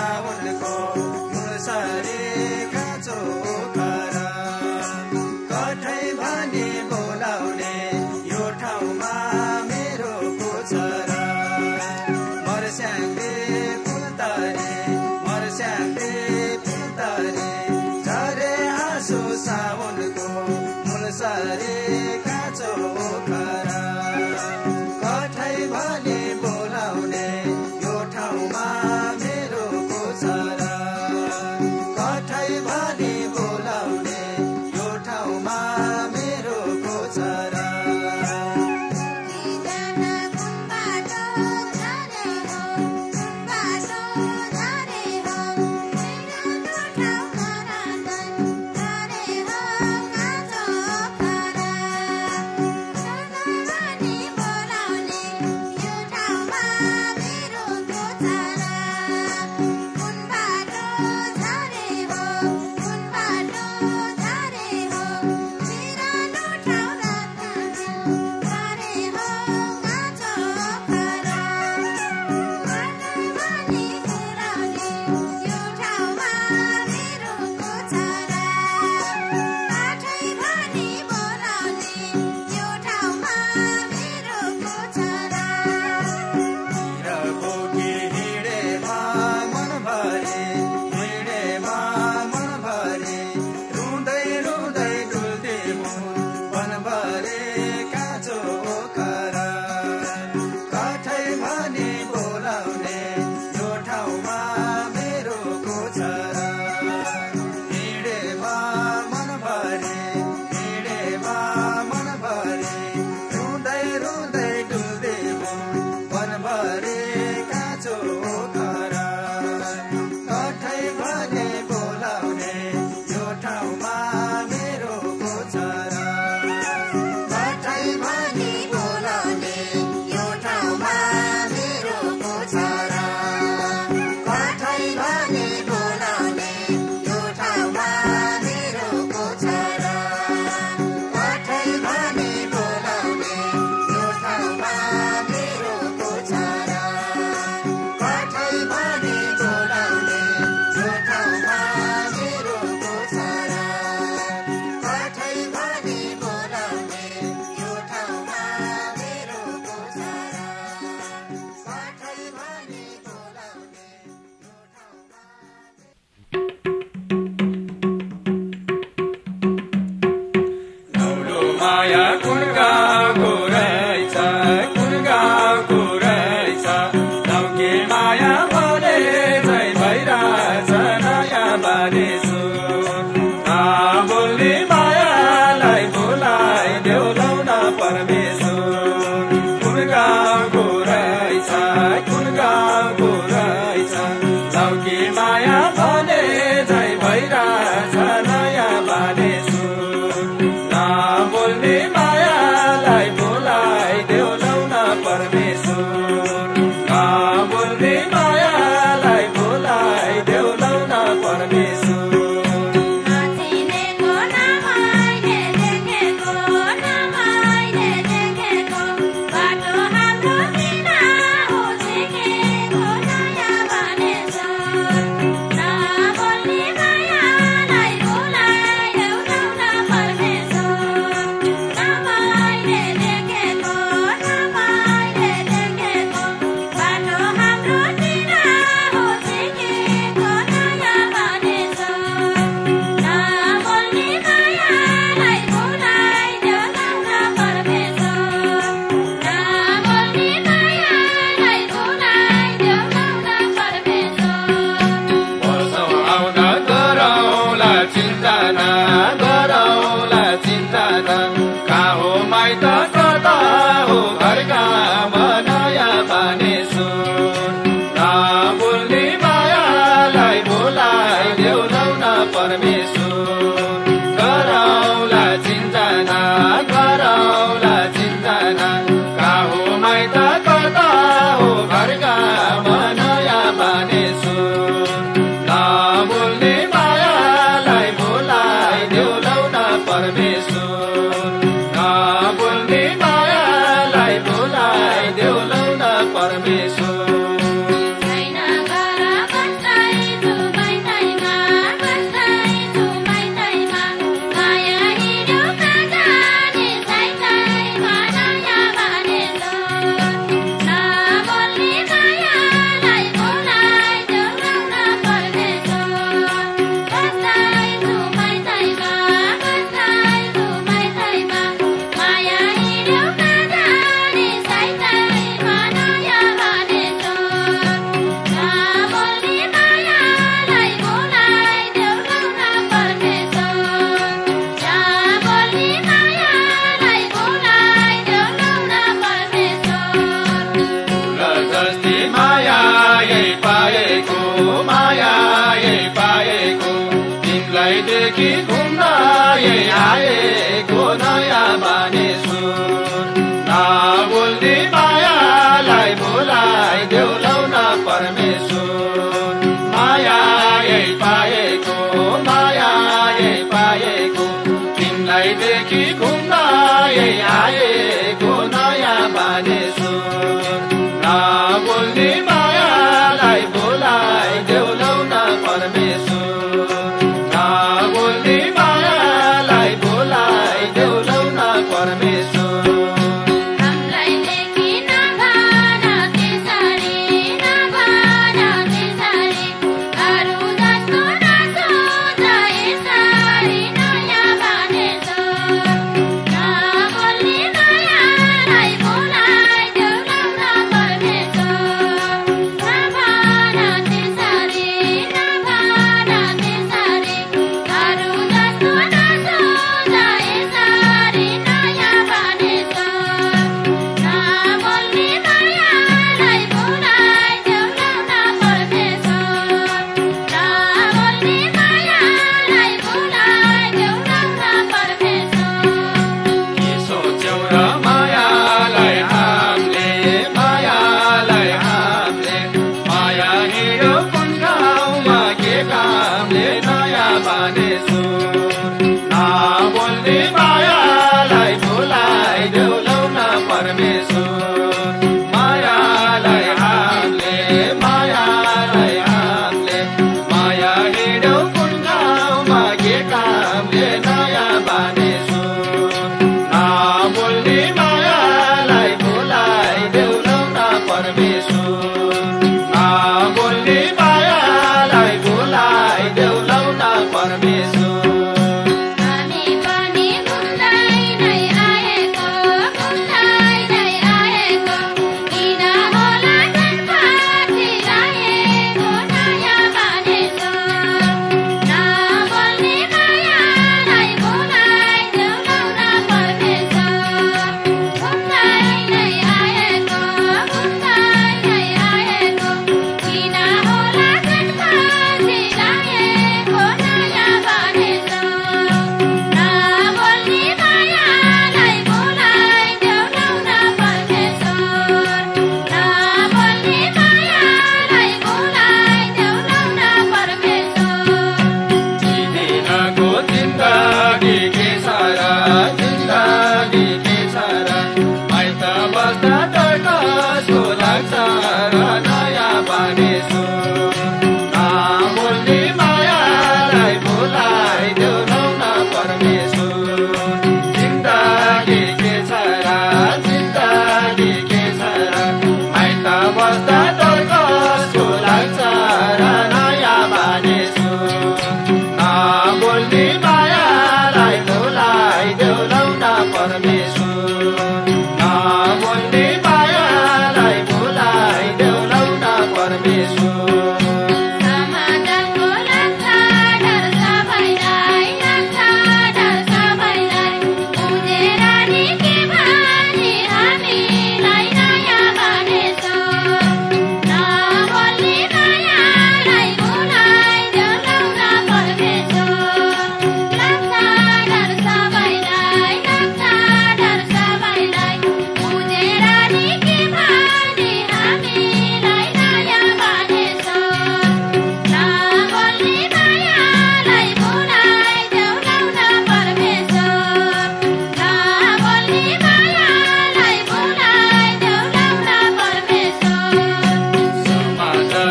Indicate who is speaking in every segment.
Speaker 1: सावनको मुसरी काँचो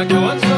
Speaker 1: know what's